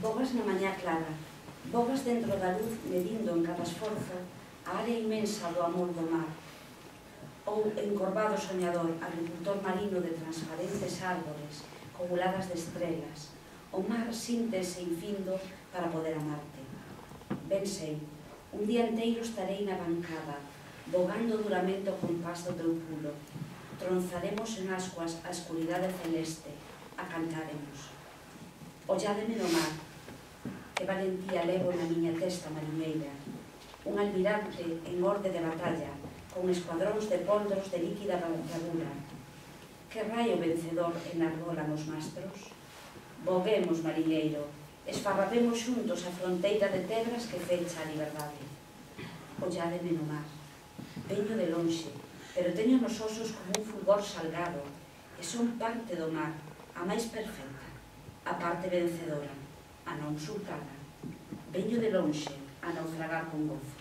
bogas na mañá clara, bogas dentro da luz medindo en cada esforza a área inmensa do amor do mar. Ou encorvado soñador, agricultor marino de transparentes árbores, coguladas de estrelas, o mar síntese infindo para poder amarte. Ben sei, un día inteiro estarei na bancada, bogando duramente o compás do teu pulo. Tronzaremos en ascuas a escuridade celeste, acantaremos. Ollademe no mar, que valentía levo na miña testa mariñeira. Un almirante en orde de batalla, con escuadróns de poldos de líquida blanqueadura. Que raio vencedor enarbolan os mastros? Boguemos, mariñeiro, esfarrapemos xuntos a fronteira de tebras que fecha a liberdade. Ollademe no mar. Veño de lonxe, pero teño nos osos como un fulgor salgado, e son parte do mar, a máis perfecta, a parte vencedora a non sultala. Veño de lonxe a naufragar con gozo.